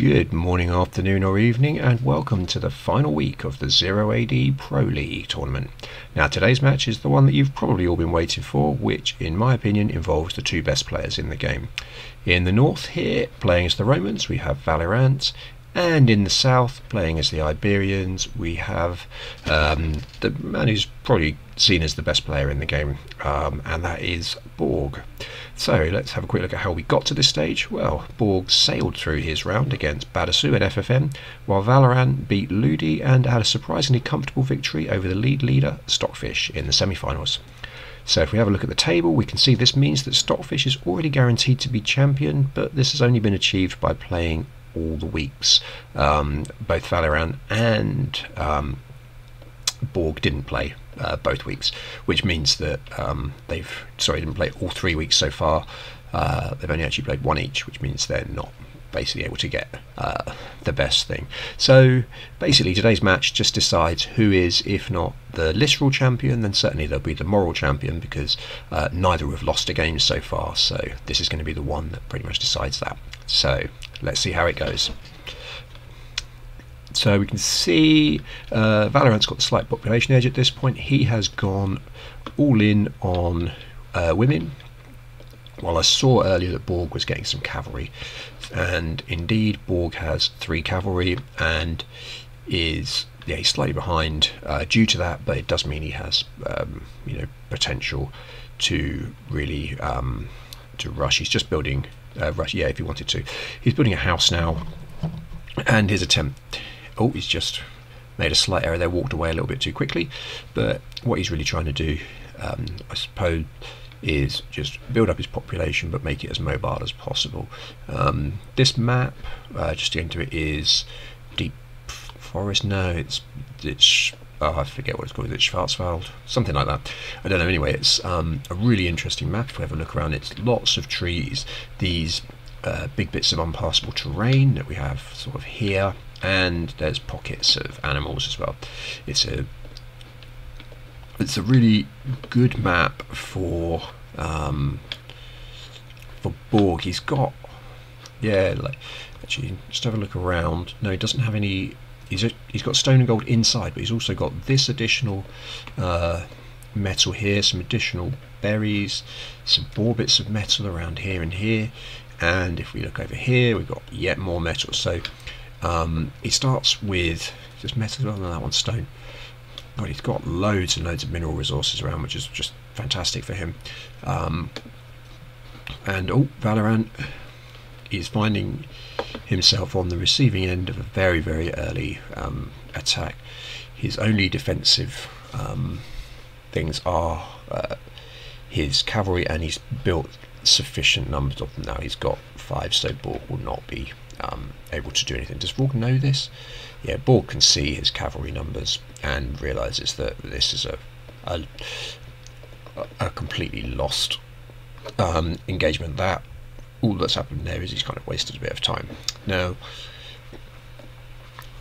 Good morning, afternoon, or evening, and welcome to the final week of the Zero AD Pro League tournament. Now, today's match is the one that you've probably all been waiting for, which, in my opinion, involves the two best players in the game. In the north, here, playing as the Romans, we have ValihrAnt, and in the south, playing as the Iberians, we have um, the man who's probably seen as the best player in the game, um, and that is Borg. So let's have a quick look at how we got to this stage. Well, Borg sailed through his round against badosu and FFM, while ValihrAnt beat Ludi and had a surprisingly comfortable victory over the lead leader, Stockfish, in the semi-finals. So if we have a look at the table, we can see this means that Stockfish is already guaranteed to be champion, but this has only been achieved by playing all the weeks. Um, both ValihrAnt and um, Borg didn't play uh, both weeks, which means that um, they've sorry didn't play all three weeks so far. Uh, they've only actually played one each, which means they're not basically able to get uh, the best thing. So basically, today's match just decides who is, if not the literal champion, then certainly they'll be the moral champion because uh, neither have lost a game so far. So this is going to be the one that pretty much decides that. So let's see how it goes. So we can see uh, ValihrAnt's got the slight population edge at this point. He has gone all in on uh, women. While I saw earlier that Borg was getting some cavalry, and indeed Borg has three cavalry and is yeah he's slightly behind uh, due to that, but it does mean he has um, you know potential to really um, to rush. He's just building uh, rush. Yeah, if he wanted to, he's building a house now, and his attempt oh, he's just made a slight error there, walked away a little bit too quickly. But what he's really trying to do, um, I suppose, is just build up his population but make it as mobile as possible. Um, this map, uh, just to into it, is Deep Forest. No, it's it's oh, I forget what it's called. It's Schwarzwald, something like that. I don't know. Anyway, it's um, a really interesting map. If we have a look around, it's lots of trees. These uh, big bits of unpassable terrain that we have sort of here and there's pockets of animals as well. It's a it's a really good map for um, for Borg. He's got yeah, like actually just have a look around. No, he doesn't have any. He's a, he's got stone and gold inside, but he's also got this additional uh, metal here, some additional berries, some more bits of metal around here and here. And if we look over here, we've got yet more metal. So um, he starts with just metal, than that one stone. But he's got loads and loads of mineral resources around, which is just fantastic for him. Um, and oh, ValihrAnt is finding himself on the receiving end of a very, very early um, attack. His only defensive um, things are uh, his cavalry, and he's built sufficient numbers of them now. He's got five, so Borg will not be um, able to do anything. Does Borg know this? Yeah, Borg can see his cavalry numbers and realizes that this is a a, a completely lost um, engagement. That all that's happened there is he's kind of wasted a bit of time. Now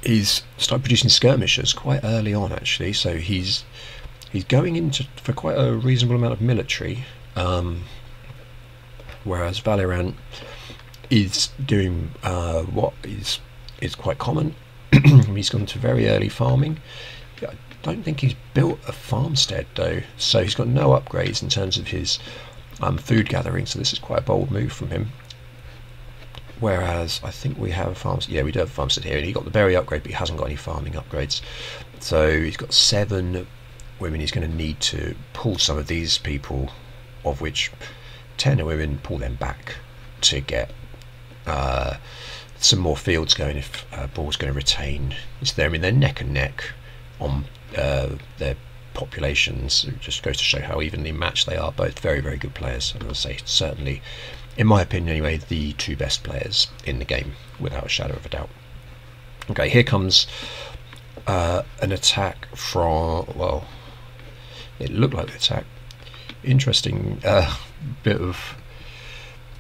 he's started producing skirmishers quite early on, actually. So he's he's going into for quite a reasonable amount of military, um, whereas ValihrAnt is doing uh, what is is quite common. he's gone to very early farming. I don't think he's built a farmstead though, so he's got no upgrades in terms of his um, food gathering. So this is quite a bold move from him. Whereas I think we have a farmstead. Yeah, we do have farmstead here, and he got the berry upgrade, but he hasn't got any farming upgrades. So he's got seven women. He's going to need to pull some of these people, of which ten are women, pull them back to get uh, some more fields going if uh, Borg's going to retain. It's there. I mean, they're neck and neck on uh, their populations. It just goes to show how evenly matched they are. Both very, very good players. And I say, certainly, in my opinion anyway, the two best players in the game, without a shadow of a doubt. Okay, here comes uh, an attack from, well, it looked like an attack. Interesting uh, bit of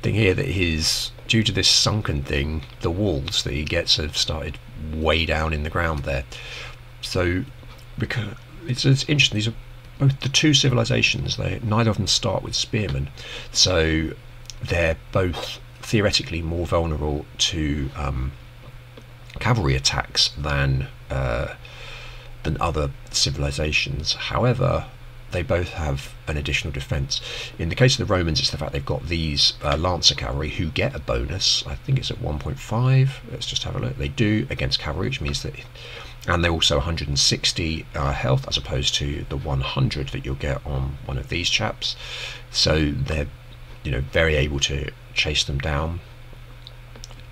thing here that his due to this sunken thing, the walls that he gets have started way down in the ground there. So, because it's, it's interesting. These are both the two civilizations. They neither of them start with spearmen, so they're both theoretically more vulnerable to um, cavalry attacks than uh, than other civilizations. However, they both have an additional defense. In the case of the Romans, it's the fact they've got these uh, Lancer cavalry who get a bonus. I think it's at 1.5. Let's just have a look. They do against cavalry, which means that, and they're also 160 uh, health as opposed to the 100 that you'll get on one of these chaps. So they're, you know, very able to chase them down.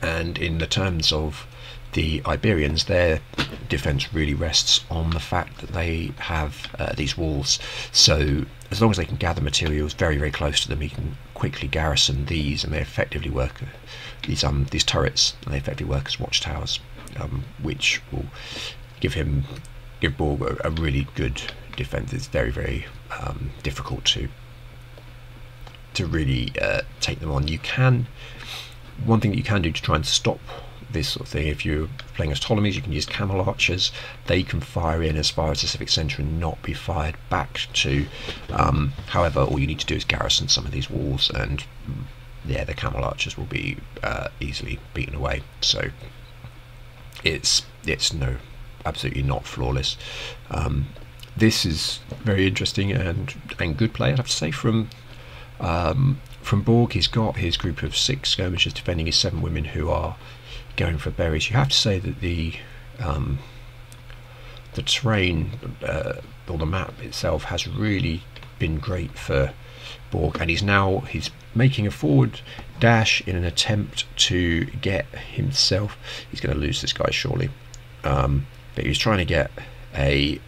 And in the terms of the Iberians, their defense really rests on the fact that they have uh, these walls. So as long as they can gather materials very, very close to them, he can quickly garrison these, and they effectively work these um these turrets, and they effectively work as watchtowers, um, which will give him give Borg a, a really good defense. It's very, very um, difficult to to really uh, take them on. You can one thing that you can do to try and stop this sort of thing. If you're playing as Ptolemies, you can use camel archers. They can fire in as far as the civic centre and not be fired back to. Um, however, all you need to do is garrison some of these walls, and mm, yeah, the camel archers will be uh, easily beaten away. So it's it's no, absolutely not flawless. Um, this is very interesting and and good play. I'd have to say from um, from Borg, he's got his group of six skirmishers defending his seven women who are going for berries. You have to say that the um, the terrain uh, or the map itself has really been great for Borg, and he's now he's making a forward dash in an attempt to get himself. He's going to lose this guy surely, um, but he's trying to get a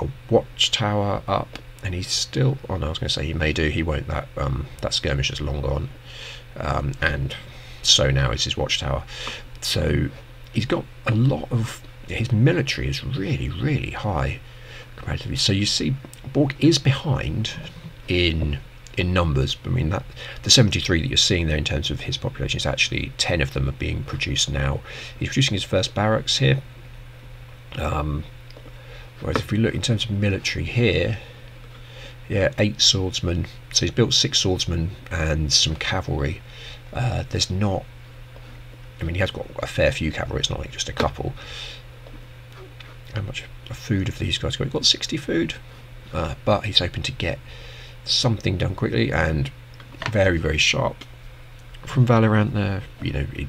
a watchtower up, and he's still. Oh no, I was going to say he may do. He won't. That um, that skirmish is long gone, um, and so now is his watchtower. So he's got a lot of his military is really really high comparatively. So you see, Borg is behind in in numbers. I mean that the 73 that you're seeing there in terms of his population is actually 10 of them are being produced now. He's producing his first barracks here. Um, whereas if we look in terms of military here, yeah, eight swordsmen. So he's built six swordsmen and some cavalry. Uh, there's not I mean, he has got a fair few cavalry, it's not like just a couple. How much food have these guys got? He's got 60 food, uh, but he's hoping to get something done quickly and very, very sharp from ValihrAnt there. You know, he,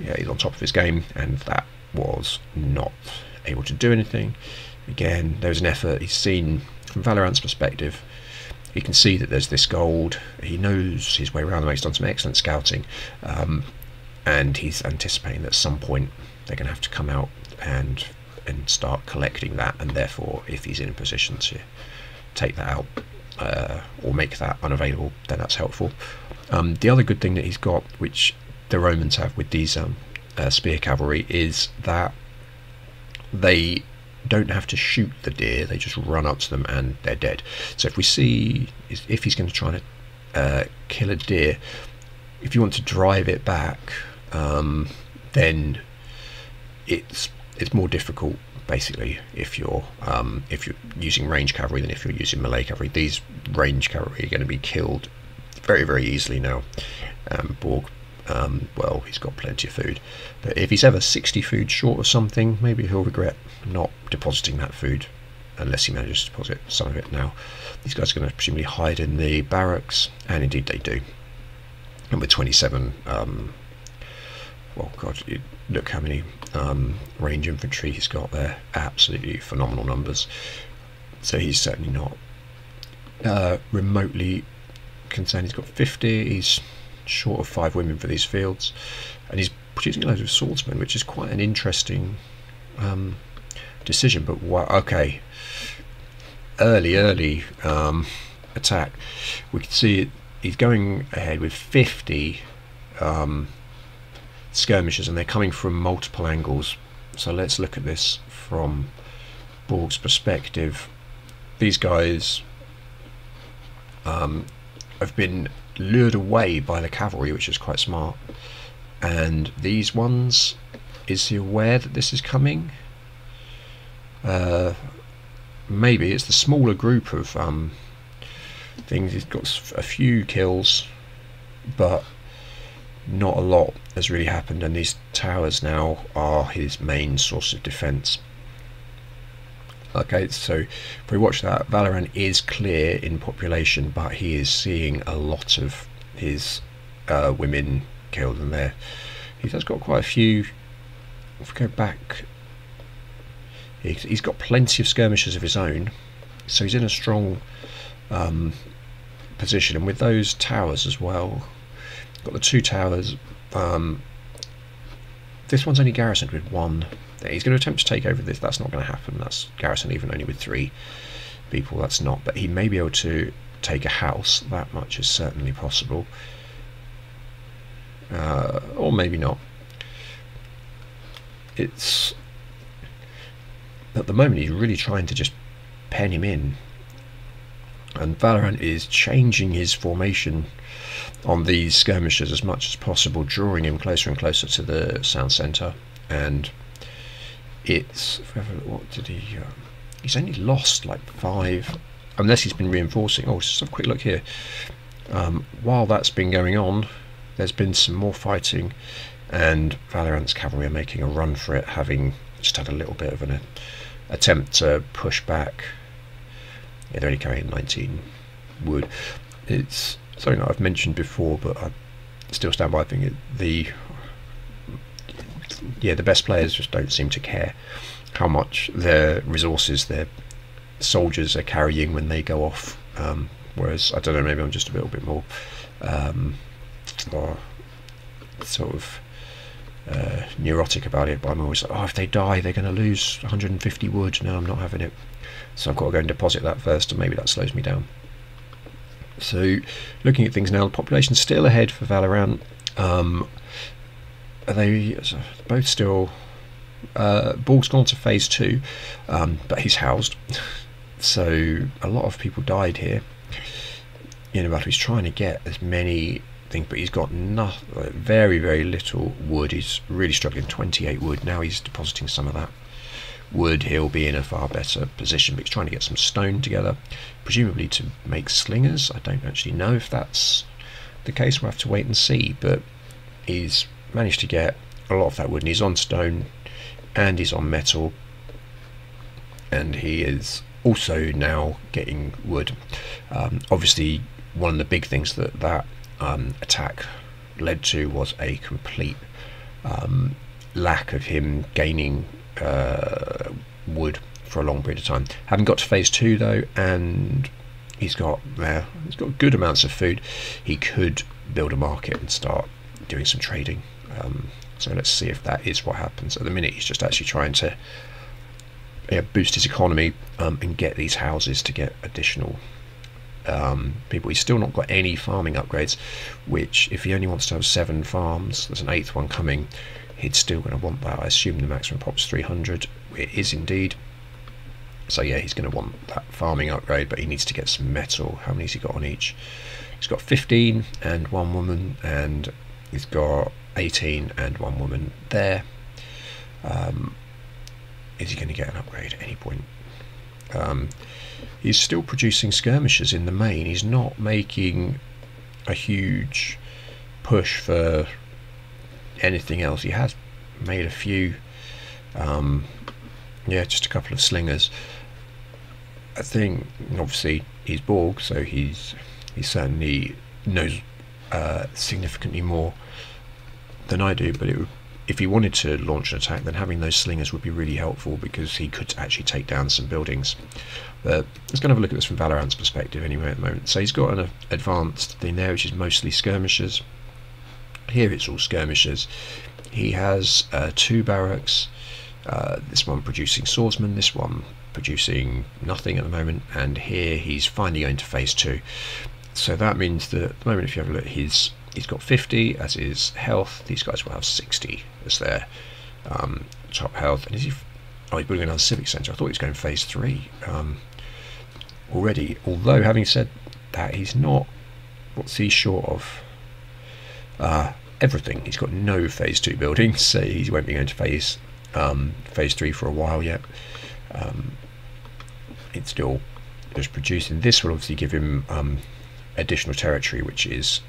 yeah, he's on top of his game, and that was not able to do anything. Again, there's an effort. He's seen from ValihrAnt's perspective. He can see that there's this gold. He knows his way around. He's done some excellent scouting. Um, and he's anticipating that at some point they're going to have to come out and and start collecting that, and therefore, if he's in a position to take that out uh, or make that unavailable, then that's helpful. Um, the other good thing that he's got, which the Romans have with these um, uh, spear cavalry, is that they don't have to shoot the deer; they just run up to them and they're dead. So if we see if he's going to try to uh, kill a deer, if you want to drive it back um, then it's it's more difficult basically if you're um, if you're using range cavalry than if you're using melee cavalry. These range cavalry are going to be killed very very easily now. Um, Borg, um, well, he's got plenty of food, but if he's ever 60 food short of something, maybe he'll regret not depositing that food unless he manages to deposit some of it now. These guys are going to presumably hide in the barracks, and indeed they do. With 27 um, well, God, look how many um, range infantry he's got there. Absolutely phenomenal numbers. So he's certainly not uh, remotely concerned. He's got 50. He's short of five women for these fields, and he's producing loads of swordsmen, which is quite an interesting um, decision. But okay, early, early um, attack. We can see it, he's going ahead with 50 um, skirmishers and they're coming from multiple angles. So let's look at this from Borg's perspective. These guys um, have been lured away by the cavalry, which is quite smart. And these ones, is he aware that this is coming? Uh, maybe it's the smaller group of um, things. He's got a few kills, but not a lot has really happened, and these towers now are his main source of defence. Okay, so if we watch that, ValihrAnt is clear in population, but he is seeing a lot of his uh, women killed, in there he has got quite a few. If we go back, he's got plenty of skirmishers of his own, so he's in a strong um, position, and with those towers as well, got the two towers. Um, this one's only garrisoned with one He's going to attempt to take over this. That's not going to happen. That's Garrison even only with three people. That's not. But he may be able to take a house. That much is certainly possible. Uh, or maybe not. It's at the moment he's really trying to just pen him in. And ValihrAnt is changing his formation on these skirmishes as much as possible, drawing him closer and closer to the sound centre and it's what did he? Um, he's only lost like five, unless he's been reinforcing. Oh, just have a quick look here. Um, while that's been going on, there's been some more fighting, and ValihrAnt's cavalry are making a run for it, having just had a little bit of an uh, attempt to push back. Yeah, they're only carrying 19 wood. It's something that I've mentioned before, but I still stand by. I think it, the yeah, the best players just don't seem to care how much their resources their soldiers are carrying when they go off. Um, whereas I don't know, maybe I'm just a little bit more, um, more sort of uh, neurotic about it. But I'm always like, oh, if they die, they're going to lose 150 wood. No, I'm not having it. So I've got to go and deposit that first, and maybe that slows me down. So, looking at things now, the population's still ahead for ValihrAnt. Um, are they both still? Uh, Ball's gone to phase two, um, but he's housed. so a lot of people died here. You know, but he's trying to get as many things, but he's got nothing, very, very little wood. He's really struggling. 28 wood. Now he's depositing some of that wood. He'll be in a far better position, but he's trying to get some stone together, presumably to make slingers. I don't actually know if that's the case. We'll have to wait and see, but he's managed to get a lot of that wood and he's on stone and he's on metal and he is also now getting wood um, obviously one of the big things that that um, attack led to was a complete um, lack of him gaining uh, wood for a long period of time having got to phase two though and he's got there he's got good amounts of food he could build a market and start doing some trading um, so let's see if that is what happens. At the minute, he's just actually trying to yeah, boost his economy um, and get these houses to get additional um, people. He's still not got any farming upgrades, which if he only wants to have seven farms, there's an eighth one coming, he's still going to want that. I assume the maximum pop's 300. It is indeed. So yeah, he's going to want that farming upgrade, but he needs to get some metal. How many's he got on each? He's got 15 and one woman, and he's got 18 and one woman there. Um, is he going to get an upgrade at any point? Um, he's still producing skirmishers in the main. He's not making a huge push for anything else. He has made a few, um, yeah, just a couple of slingers. I think obviously he's Borg, so he's he certainly knows uh, significantly more than I do, but it, if he wanted to launch an attack, then having those slingers would be really helpful because he could actually take down some buildings. But let's go and have a look at this from ValihrAnt's perspective anyway at the moment. So he's got an advanced thing there, which is mostly skirmishers. Here it's all skirmishers. He has uh, two barracks, uh, this one producing swordsmen, this one producing nothing at the moment, and here he's finally going to phase two. So that means that at the moment, if you have a look, his he's got 50 as his health. These guys will have 60 as their um, top health. And is he? Oh, he's building another civic centre. I thought he was going phase three um, already. Although, having said that, he's not. What's he short of? Uh, everything. He's got no phase two buildings, so he won't be going to phase um, phase three for a while yet. Um, it's still just producing. This will obviously give him um, additional territory, which is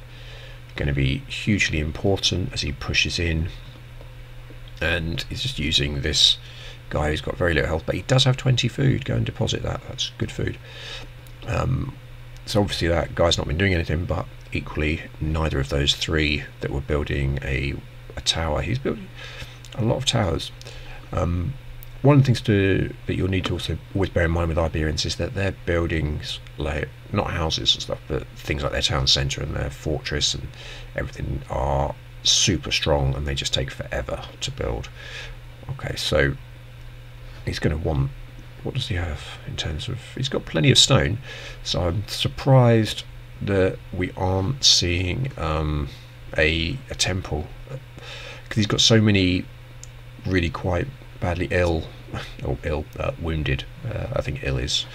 going to be hugely important as he pushes in. And he's just using this guy who's got very little health, but he does have 20 food. Go and deposit that. That's good food. Um, so obviously that guy's not been doing anything, but equally neither of those three that were building a, a tower. He's building a lot of towers. Um, one of the things to that you'll need to also always bear in mind with Iberians is that their buildings, like not houses and stuff, but things like their town centre and their fortress and everything are super strong and they just take forever to build. Okay, so he's going to want what does he have in terms of he's got plenty of stone so i'm surprised that we aren't seeing um, a, a temple because he's got so many really quite badly ill or ill uh, wounded uh, i think ill is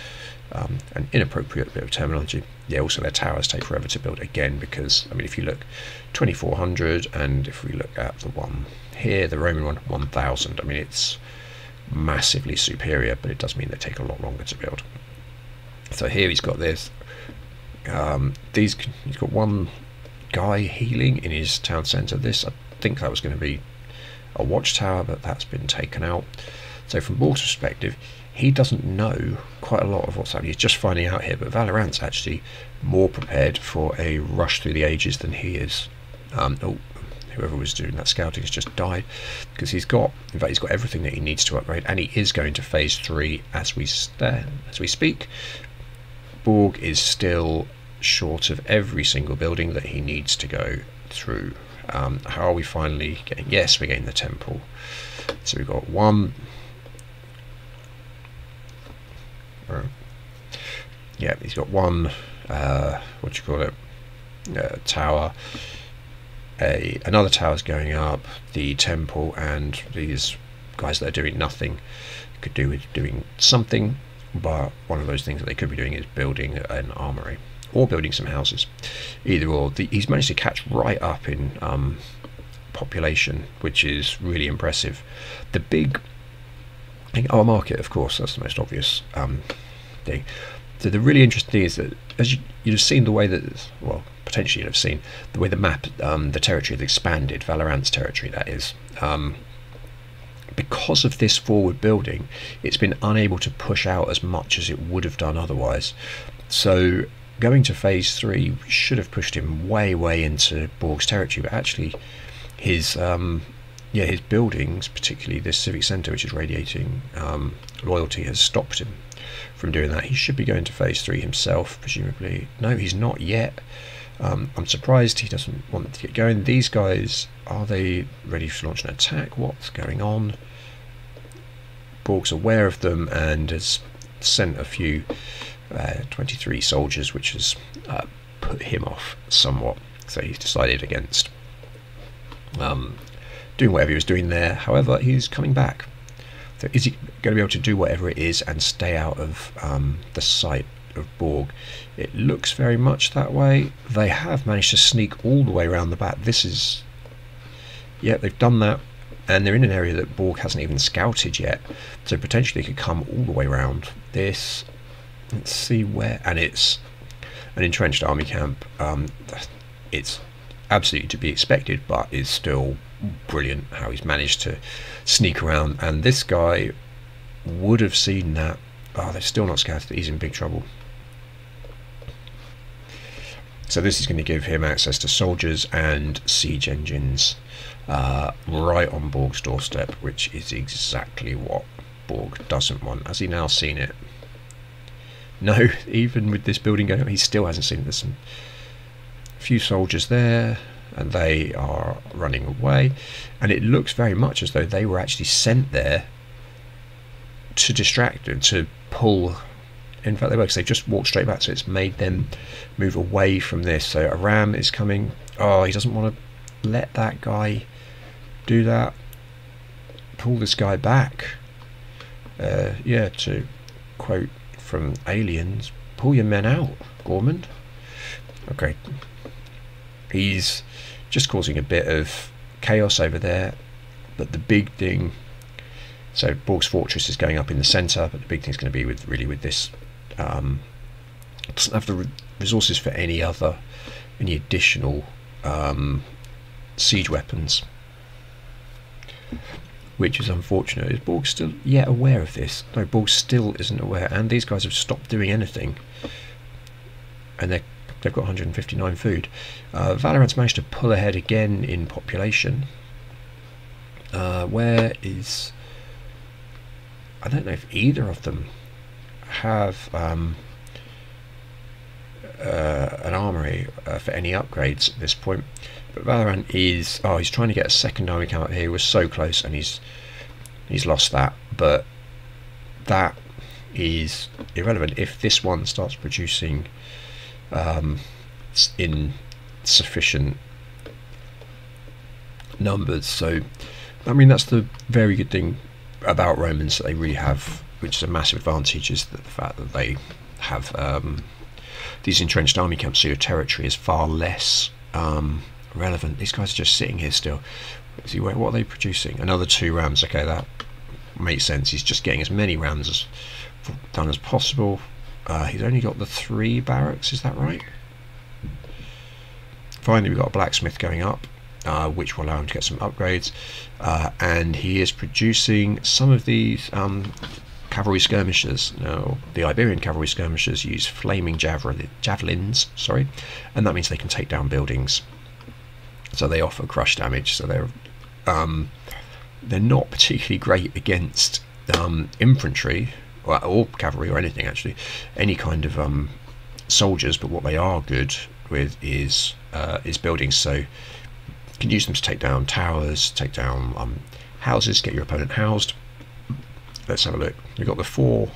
um, an inappropriate bit of terminology yeah also their towers take forever to build again because i mean if you look 2400 and if we look at the one here the roman one 1000 i mean it's massively superior, but it does mean they take a lot longer to build. So here he's got this. Um, these he's got one guy healing in his town centre. This I think that was going to be a watchtower, but that's been taken out. So from Borg's perspective, he doesn't know quite a lot of what's happening. He's just finding out here, but ValihrAnt's actually more prepared for a rush through the ages than he is. Um, oh, whoever was doing that scouting has just died because he's got in fact he's got everything that he needs to upgrade and he is going to phase three as we stand as we speak Borg is still short of every single building that he needs to go through. Um, how are we finally getting yes we're getting the temple. So we've got one. Yeah he's got one uh, what do you call it? Uh, tower. A another tower's going up, the temple, and these guys that are doing nothing could do with doing something. But one of those things that they could be doing is building an armory or building some houses. Either or. The, he's managed to catch right up in um, population, which is really impressive. The big our market, of course, that's the most obvious um, thing. So the really interesting thing is that as you, you'd have seen the way that well potentially you'd have seen the way the map, um, the territory has expanded, ValihrAnt's territory that is. Um, because of this forward building, it's been unable to push out as much as it would have done otherwise. So going to phase three should have pushed him way, way into Borg's territory, but actually his um, yeah his buildings, particularly this civic centre, which is radiating um, loyalty, has stopped him from doing that. He should be going to phase three himself, presumably. No, he's not yet. Um, I'm surprised he doesn't want to get going. These guys, are they ready to launch an attack? What's going on? Borg's aware of them and has sent a few uh, 23 soldiers, which has uh, put him off somewhat. So he's decided against um, doing whatever he was doing there. However, he's coming back. So is he going to be able to do whatever it is and stay out of um, the sight of Borg. It looks very much that way. They have managed to sneak all the way around the back. This is... Yeah, they've done that. And they're in an area that Borg hasn't even scouted yet. So potentially could come all the way around this. Let's see where... And it's an entrenched army camp. Um, it's absolutely to be expected, but is still brilliant how he's managed to sneak around. And this guy would have seen that. Oh, they're still not scouted. He's in big trouble. So this is going to give him access to soldiers and siege engines uh, right on Borg's doorstep, which is exactly what Borg doesn't want. Has he now seen it? No, even with this building going on, he still hasn't seen this. A few soldiers there, and they are running away. And it looks very much as though they were actually sent there to distract him, to pull in fact they were because they just walked straight back so it's made them move away from this so a ram is coming oh he doesn't want to let that guy do that pull this guy back uh, yeah to quote from aliens. Pull your men out gorman okay. He's just causing a bit of chaos over there but the big thing so Borg's fortress is going up in the centre but the big thing is going to be with really with this um, doesn't have the resources for any other, any additional um, siege weapons, which is unfortunate. Is Borg still yet aware of this? No, Borg still isn't aware, and these guys have stopped doing anything, and they they've got 159 food. Uh, ValihrAnt's managed to pull ahead again in population. Uh, where is I don't know if either of them have um, uh, an armory uh, for any upgrades at this point. But ValihrAnt is oh he's trying to get a second army camp here. He was so close and he's he's lost that. But that is irrelevant if this one starts producing um, in sufficient numbers. So I mean that's the very good thing about Romans that they really have, which is a massive advantage, is that the fact that they have um, these entrenched army camps, so your territory is far less um, relevant. These guys are just sitting here still. See, what are they producing? Another two rams. Okay, that makes sense. He's just getting as many rams as done as possible. Uh, he's only got the three barracks. Is that right? Finally, we've got a blacksmith going up uh, which will allow him to get some upgrades. Uh, and he is producing some of these um, cavalry skirmishers. Now, the Iberian cavalry skirmishers use flaming javelins, sorry, and that means they can take down buildings. So they offer crush damage. So they're um, they're not particularly great against um, infantry or, or, cavalry or anything actually, any kind of um, soldiers. But what they are good with is uh, is buildings. So you can use them to take down towers, take down um, houses, get your opponent housed. Let's have a look. We've got the four.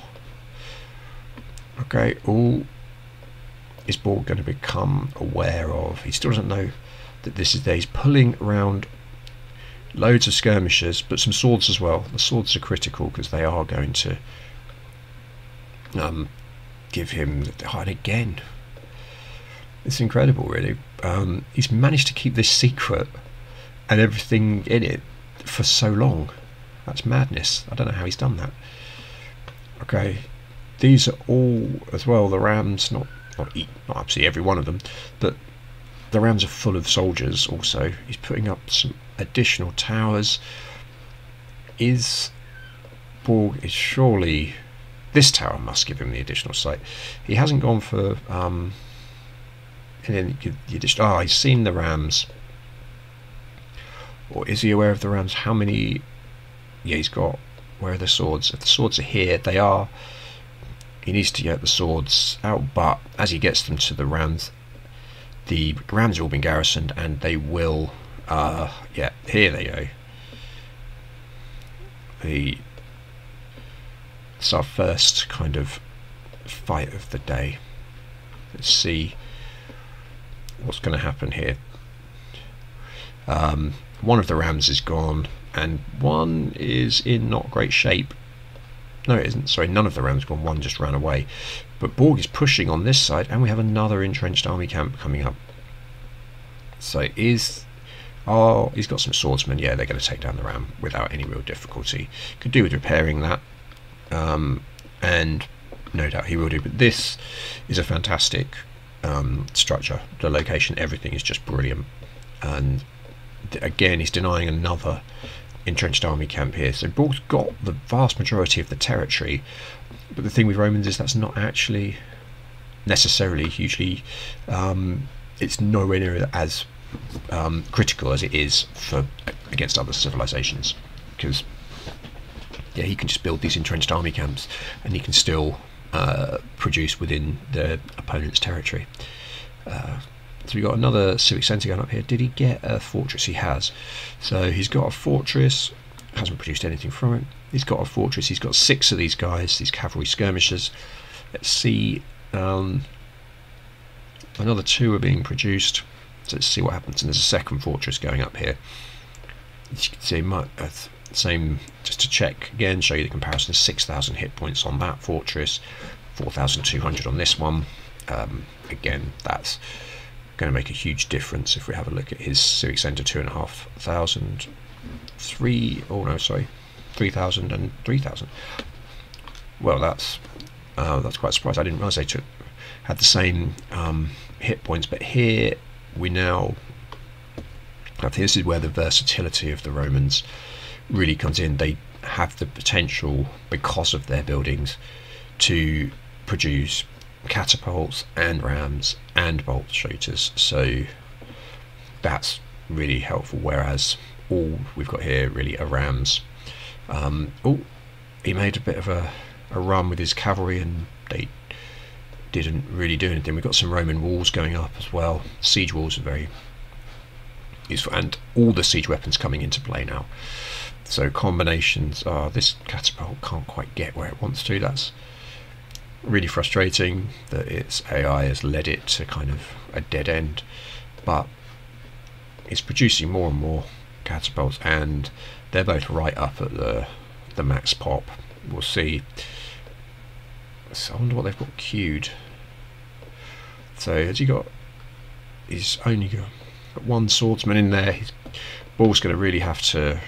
Okay, all is Borg going to become aware of? He still doesn't know that this is there. He's pulling around loads of skirmishers, but some swords as well. The swords are critical because they are going to um, give him. the and again, it's incredible, really. Um, he's managed to keep this secret and everything in it for so long. That's madness. I don't know how he's done that. Okay, these are all as well. The rams, not not, not absolutely every one of them, but the rams are full of soldiers. Also, he's putting up some additional towers. Is Borg is surely this tower must give him the additional site. He hasn't gone for. Um, and then oh he's seen the rams or is he aware of the rams how many yeah he's got where are the swords if the swords are here they are he needs to get the swords out but as he gets them to the rams the rams have all been garrisoned and they will uh yeah here they go the it's our first kind of fight of the day let's see what's going to happen here. Um, one of the rams is gone, and one is in not great shape. No, it isn't. Sorry, none of the rams gone. One just ran away. But Borg is pushing on this side, and we have another entrenched army camp coming up. So is oh, he's got some swordsmen. Yeah, they're going to take down the ram without any real difficulty. Could do with repairing that, um, and no doubt he will do. But this is a fantastic um, structure, the location, everything is just brilliant. And again, he's denying another entrenched army camp here. So Borg's got the vast majority of the territory, but the thing with Romans is that's not actually necessarily hugely. Um, it's nowhere near as um, critical as it is for against other civilizations, because yeah, he can just build these entrenched army camps, and he can still uh, produce within the opponent's territory. Uh, so we've got another civic centre going up here. Did he get a fortress? He has. So he's got a fortress, hasn't produced anything from it. He's got a fortress. He's got six of these guys, these cavalry skirmishers. Let's see. Um, another two are being produced. So let's see what happens. And there's a second fortress going up here. As you can see, my, uh, same just to check again show you the comparison 6,000 hit points on that fortress 4,200 on this one um, again that's going to make a huge difference if we have a look at his civic center two and a half thousand. Three oh no sorry 3,000 and 3,000 well that's uh, that's quite surprised I didn't realize they took had the same um, hit points but here we now think this is where the versatility of the Romans really comes in. They have the potential, because of their buildings, to produce catapults and rams and bolt shooters. So that's really helpful. Whereas all we've got here really are rams. Um, oh, he made a bit of a, a run with his cavalry and they didn't really do anything. We've got some Roman walls going up as well. Siege walls are very useful, and all the siege weapons coming into play now. So combinations are this catapult can't quite get where it wants to. That's really frustrating that its AI has led it to kind of a dead end, but it's producing more and more catapults, and they're both right up at the the max pop. We'll see. So I wonder what they've got queued. So has he got? He's only got one swordsman in there. His Borg's going to really have to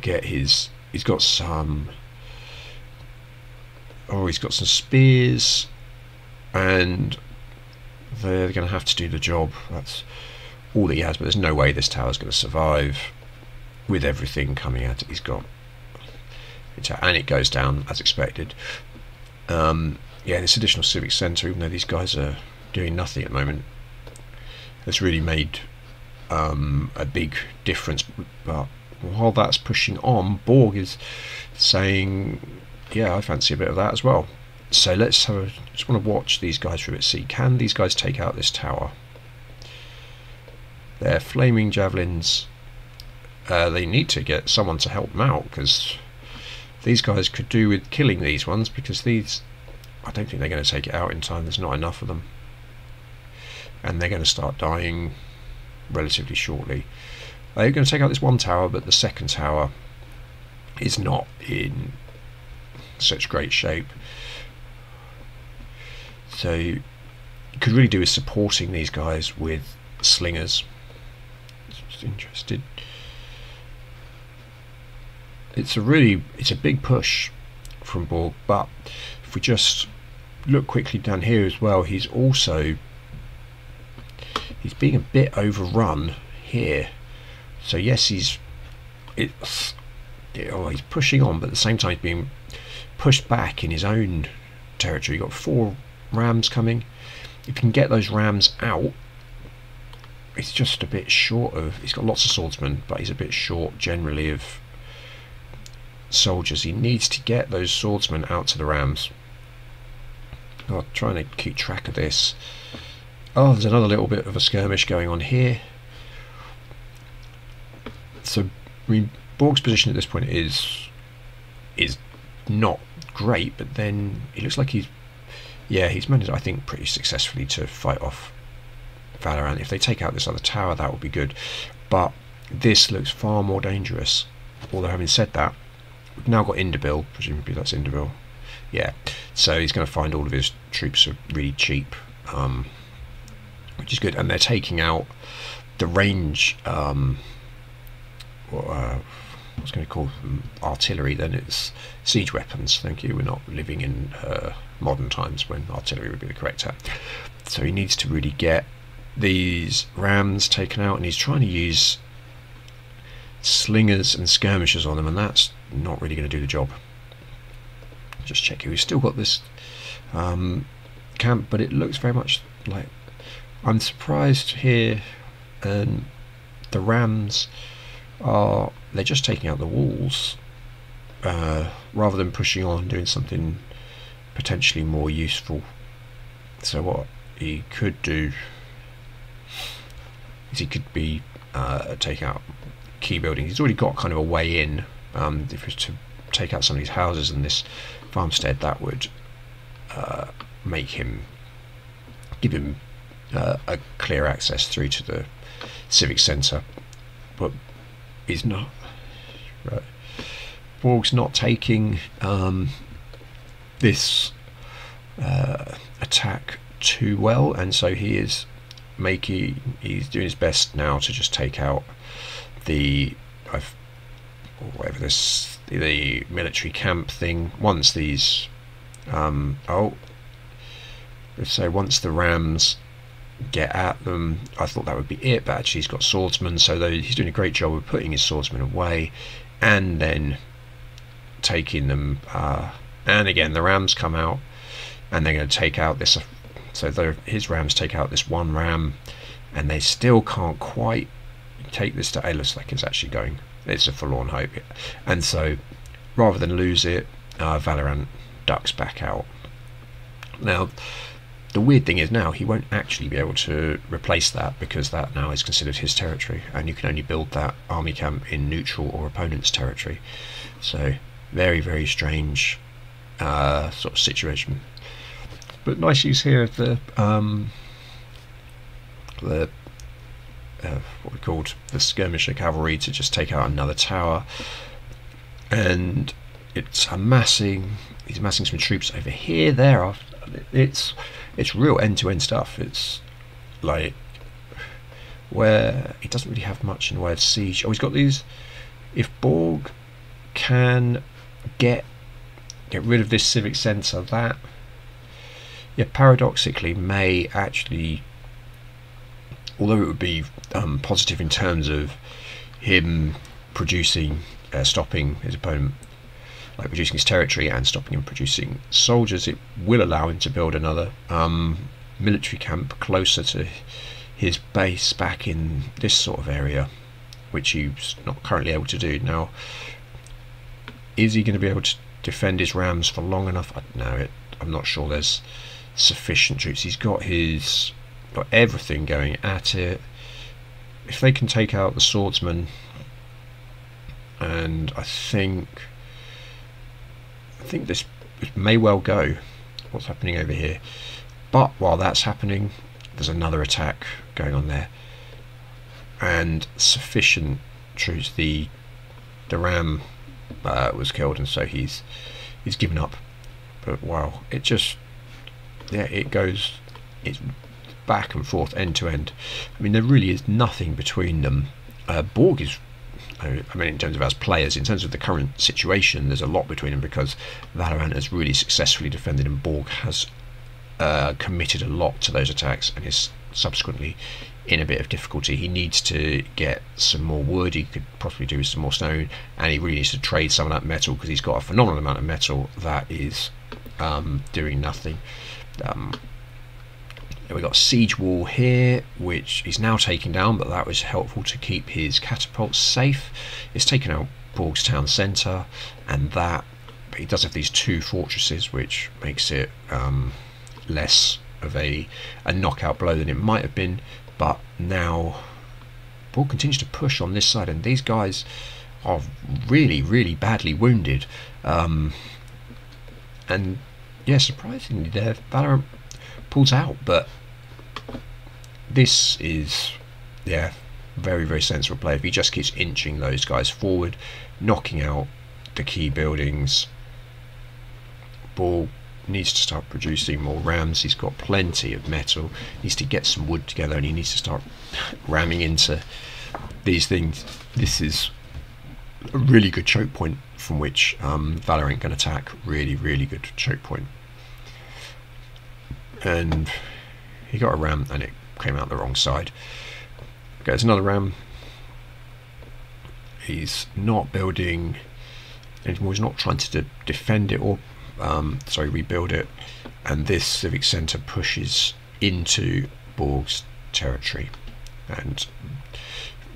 get his. He's got some. Oh, he's got some spears, and they're going to have to do the job. That's all that he has. But there's no way this tower's going to survive with everything coming at it. He's got, and it goes down as expected. Um, yeah, this additional civic centre, even though these guys are doing nothing at the moment, has really made um, a big difference. But while that's pushing on, Borg is saying, "Yeah, I fancy a bit of that as well." So let's have a, just want to watch these guys for a bit. See, can these guys take out this tower? They're flaming javelins. Uh, they need to get someone to help them out because these guys could do with killing these ones because these I don't think they're going to take it out in time. There's not enough of them and they're going to start dying relatively shortly. They're going to take out this one tower, but the second tower is not in such great shape. So you could really do is supporting these guys with slingers. Just interested. It's a really, it's a big push from Borg, but if we just look quickly down here as well, he's also he's being a bit overrun here. So yes, he's it's oh, he's pushing on, but at the same time he's being pushed back in his own territory. You've got four rams coming. If you can get those rams out, it's just a bit short of. He's got lots of swordsmen, but he's a bit short generally of soldiers. He needs to get those swordsmen out to the rams. I'm trying to keep track of this. Oh, there's another little bit of a skirmish going on here. So, I mean, Borg's position at this point is is not great, but then it looks like he's yeah he's managed I think pretty successfully to fight off ValihrAnt. If they take out this other tower, that would be good. But this looks far more dangerous. Although having said that, we've now got Indibal. Presumably that's Indibal. Yeah. So he's going to find all of his troops are really cheap. Um, which is good. And they're taking out the range. Um, what, uh, what's going to call them? artillery? Then it's siege weapons. Thank you. We're not living in uh, modern times when artillery would be the correct term. So he needs to really get these rams taken out, and he's trying to use slingers and skirmishers on them, and that's not really going to do the job. Just check. We've still got this um, camp, but it looks very much like I'm surprised here um, the Rams are they're just taking out the walls uh, rather than pushing on doing something potentially more useful. So what he could do is he could be uh, take out key buildings. He's already got kind of a way in. Um, if he was to take out some of these houses and this farmstead, that would uh, make him give him uh, a clear access through to the civic centre, but he's not. Right. Borg's not taking um, this uh, attack too well, and so he is making. He's doing his best now to just take out the. I've, whatever this the military camp thing. Once these, um, oh, so once the Rams get at them. I thought that would be it, but actually he's got swordsmen, so he's doing a great job of putting his swordsmen away and then taking them. Uh, and again, the rams come out and they're going to take out this. So his rams take out this one ram, and they still can't quite take this to. Looks like it's actually going. It's a forlorn hope, and so rather than lose it, uh, ValihrAnt ducks back out. Now, the weird thing is now he won't actually be able to replace that because that now is considered his territory, and you can only build that army camp in neutral or opponent's territory. So, very, very strange uh, sort of situation. But nice use here of the um, the uh, what we called the skirmisher cavalry to just take out another tower, and it's amassing. He's amassing some troops over here. There, it's it's real end-to-end stuff. It's like where he doesn't really have much in the way of siege. Oh, he's got these. If Borg can get get rid of this civic centre, that yeah, paradoxically may actually, although it would be um, positive in terms of him producing, uh, stopping his opponent, like reducing his territory and stopping him producing soldiers, it will allow him to build another um, military camp closer to his base back in this sort of area, which he's not currently able to do. Now, is he going to be able to defend his rams for long enough? I don't know. It, I'm not sure there's sufficient troops. He's got his got everything going at it. If they can take out the swordsman, and I think I think this may well go. What's happening over here? But while that's happening, there's another attack going on there, and sufficient troops. The the ram uh, was killed, and so he's he's given up. But wow, it just yeah, it goes it's back and forth, end to end. I mean, there really is nothing between them. Uh, Borg is I mean, in terms of as players, in terms of the current situation, there's a lot between them because ValihrAnt has really successfully defended and Borg has uh, committed a lot to those attacks and is subsequently in a bit of difficulty. He needs to get some more wood, he could possibly do some more stone, and he really needs to trade some of that metal because he's got a phenomenal amount of metal that is um, doing nothing. Um, we got siege wall here, which is now taken down, but that was helpful to keep his catapults safe. It's taken out Borg's town centre, and that but he does have these two fortresses, which makes it um, less of a, a knockout blow than it might have been. But now Borg continues to push on this side, and these guys are really, really badly wounded. Um, and yeah, surprisingly, their ValihrAnt pulls out, but this is, yeah, very, very sensible play. If he just keeps inching those guys forward, knocking out the key buildings, Borg needs to start producing more rams. He's got plenty of metal. Needs to get some wood together, and he needs to start ramming into these things. This is a really good choke point from which um, ValihrAnt can attack. Really, really good choke point. And he got a ram, and it came out the wrong side. Okay, another ram. He's not building anymore. He's not trying to de defend it or um, sorry, rebuild it, and this civic centre pushes into Borg's territory, and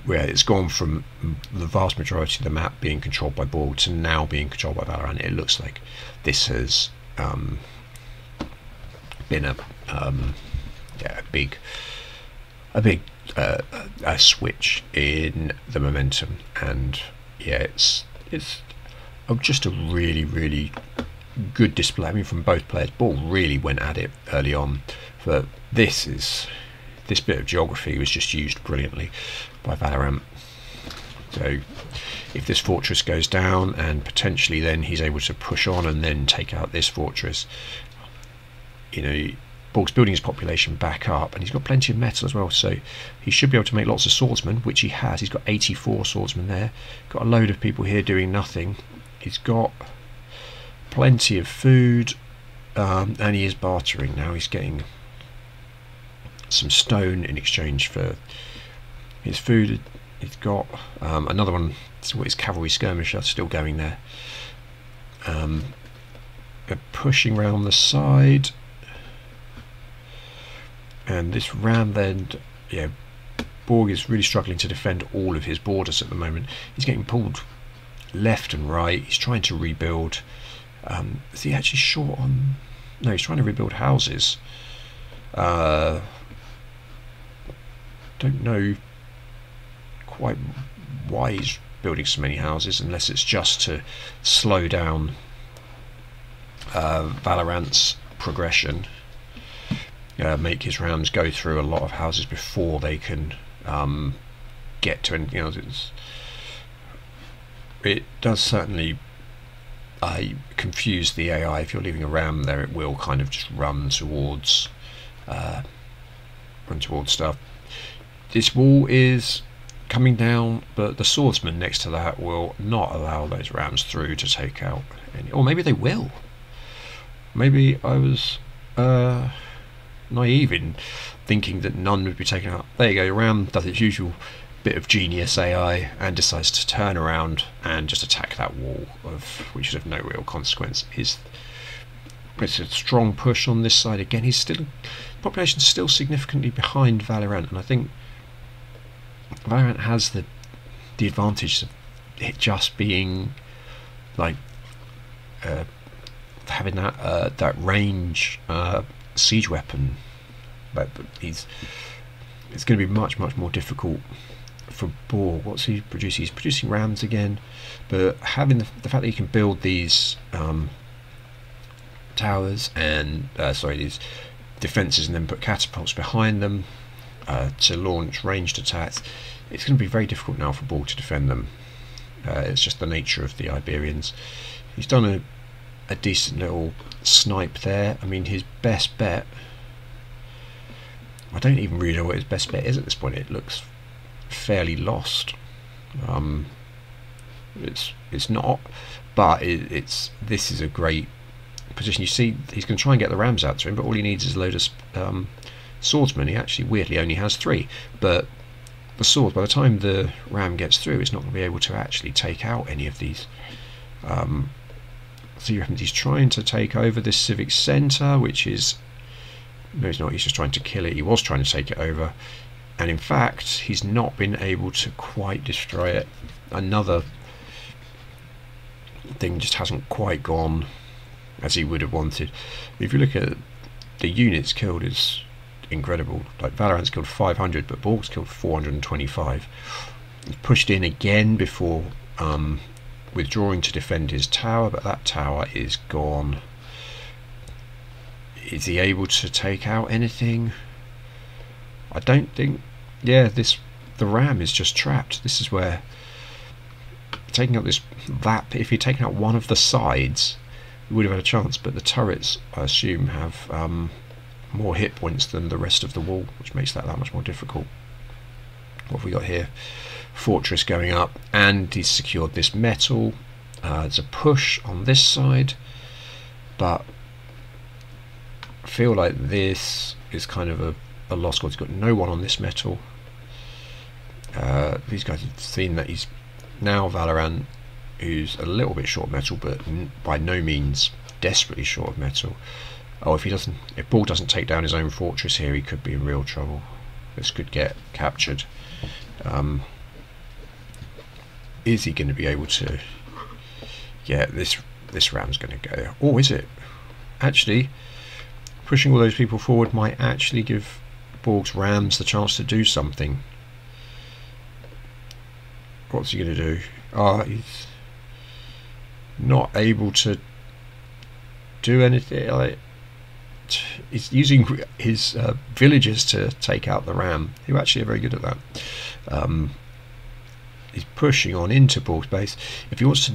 where it's gone from the vast majority of the map being controlled by Borg to now being controlled by ValihrAnt. It looks like this has um, been a um, yeah, a big a big uh, a switch in the momentum, and yeah, it's it's just a really really good display. I mean, from both players, Borg really went at it early on. But this is this bit of geography was just used brilliantly by ValihrAnt. So if this fortress goes down and potentially then he's able to push on and then take out this fortress, you know, Borg's building his population back up and he's got plenty of metal as well, so he should be able to make lots of swordsmen, which he has. He's got 84 swordsmen there, got a load of people here doing nothing. He's got plenty of food, um, and he is bartering now. He's getting some stone in exchange for his food. He's got um, another one. What his cavalry skirmisher still going there. Um, pushing round the side, and this ram then, yeah, Borg is really struggling to defend all of his borders at the moment. He's getting pulled left and right. He's trying to rebuild. Um, is he actually short on? No, he's trying to rebuild houses. Uh, don't know quite why he's building so many houses, unless it's just to slow down uh, ValihrAnt's progression. Uh, make his rounds, go through a lot of houses before they can um, get to anything else. It's, it does certainly uh, confuse the AI. If you're leaving a ram there, it will kind of just run towards uh, run towards stuff. This wall is coming down, but the swordsman next to that will not allow those rams through to take out any. Or maybe they will. Maybe I was uh, naive in thinking that none would be taken out. There you go, Ram does its usual bit of genius AI and decides to turn around and just attack that wall of which is of no real consequence. Is it's a strong push on this side again. He's still population's still significantly behind ValihrAnt, and I think ValihrAnt has the the advantage of it just being like uh, having that uh, that range uh, siege weapon, but, he's it's going to be much much more difficult for Borg. What's he producing? He's producing rams again, but having the, the fact that he can build these um, towers and uh, sorry these defences and then put catapults behind them uh, to launch ranged attacks, it's going to be very difficult now for Borg to defend them. Uh, it's just the nature of the Iberians. He's done a a decent little snipe there. I mean, his best bet. I don't even really know what his best bet is at this point. It looks fairly lost. Um, it's it's not, but it, it's this is a great position. You see, he's going to try and get the rams out to him, but all he needs is a load of um, swordsmen. He actually weirdly only has three, but the sword. By the time the ram gets through, it's not going to be able to actually take out any of these um, so you he's trying to take over this civic centre, which is no, he's not. He's just trying to kill it. He was trying to take it over, and in fact, he's not been able to quite destroy it. Another thing just hasn't quite gone as he would have wanted. If you look at the units killed, is incredible. Like ValihrAnt's killed 500, but Borg's killed 425. He's pushed in again before um, withdrawing to defend his tower, but that tower is gone. Is he able to take out anything? I don't think. Yeah, this the ram is just trapped. This is where taking out this VAP. If he'd taken out one of the sides, he would have had a chance. But the turrets, I assume, have um, more hit points than the rest of the wall, which makes that that much more difficult. What have we got here? Fortress going up and he's secured this metal. Uh, there's a push on this side but I feel like this is kind of a, a lost cause. He's got no one on this metal. Uh, these guys have seen that he's now ValihrAnt who's a little bit short of metal but by no means desperately short of metal. Oh if he doesn't if Borg doesn't take down his own fortress here he could be in real trouble. This could get captured. Um, is he going to be able to? Yeah this this ram's going to go. Or is it? Actually pushing all those people forward might actually give Borg's rams the chance to do something. What's he going to do? Ah oh, he's not able to do anything like he's using his uh, villagers to take out the ram. Who actually are very good at that. Um, is pushing on into Borg's base. If he wants to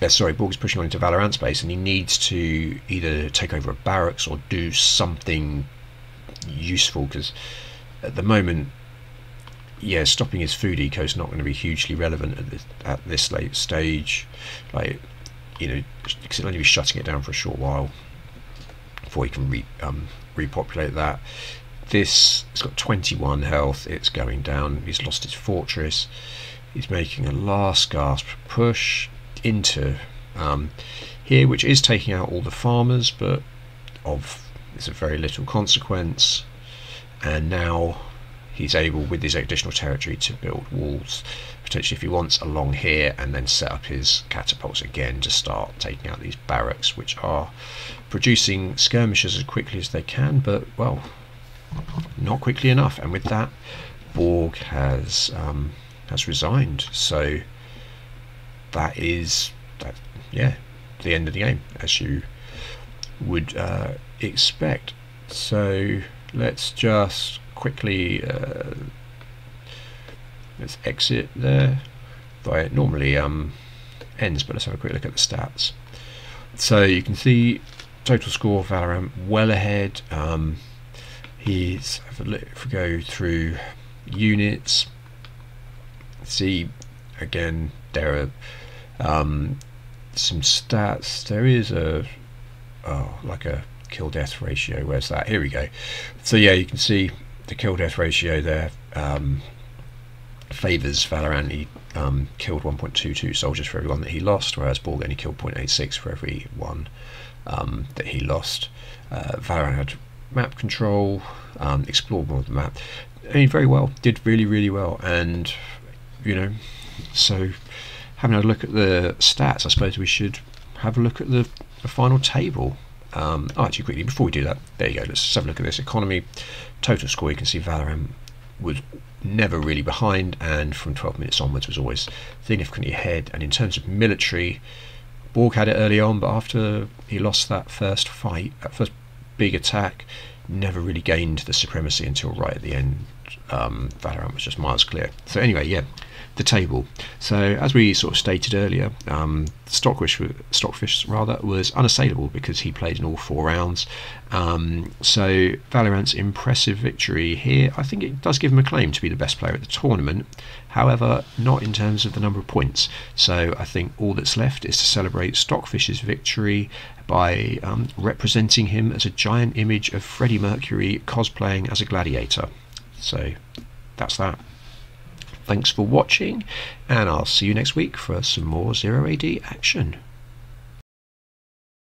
uh, sorry, Borg's pushing on into ValihrAnt's base and he needs to either take over a barracks or do something useful because at the moment yeah stopping his food eco is not going to be hugely relevant at this, at this late stage like you know because it'll only be shutting it down for a short while before he can re, um, repopulate that this it's got 21 health. It's going down. He's lost his fortress. He's making a last gasp push into um, here, which is taking out all the farmers, but of it's a very little consequence. And now he's able, with his additional territory, to build walls, potentially if he wants, along here, and then set up his catapults again to start taking out these barracks, which are producing skirmishers as quickly as they can, but well, not quickly enough. And with that, Borg has um, has resigned. So that is that, yeah, the end of the game, as you would uh, expect. So let's just quickly uh, let's exit there. Though it normally um, ends, but let's have a quick look at the stats. So you can see total score ValihrAnt well ahead. Um, he's if we go through units, see again there are um, some stats. There is a oh, like a kill death ratio. Where's that? Here we go. So yeah, you can see the kill death ratio there um, favours ValihrAnt. He um, killed 1.22 soldiers for every one that he lost, whereas Borg only killed 0.86 for every one um, that he lost. Uh, ValihrAnt had map control, um, explored more of the map. I mean, very well, did really, really well, and you know, so having a look at the stats, I suppose we should have a look at the, the final table. Um, oh, actually, quickly before we do that, there you go. Let's have a look at this economy total score. You can see ValihrAnt was never really behind, and from 12 minutes onwards was always significantly ahead. And in terms of military, Borg had it early on, but after he lost that first fight, that first big attack, never really gained the supremacy until right at the end. Um, ValihrAnt was just miles clear. So anyway, yeah, the table. So as we sort of stated earlier, um, Stockfish, Stockfish rather was unassailable because he played in all four rounds. Um, so ValihrAnt's impressive victory here, I think it does give him a claim to be the best player at the tournament. However, not in terms of the number of points. So I think all that's left is to celebrate Stockfish's victory by um, representing him as a giant image of Freddie Mercury cosplaying as a gladiator. So that's that. Thanks for watching, and I'll see you next week for some more Zero AD action.